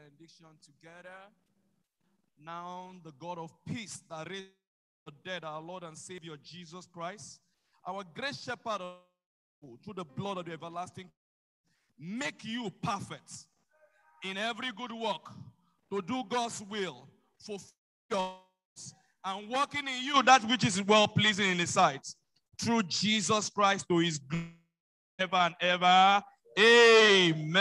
benediction together. Now, the God of peace that raised the dead, our Lord and Savior Jesus Christ, our great shepherd through the blood of the everlasting, make you perfect in every good work to do God's will, for fulfill and working in you that which is well pleasing in His sight through Jesus Christ to His glory ever and ever. Amen.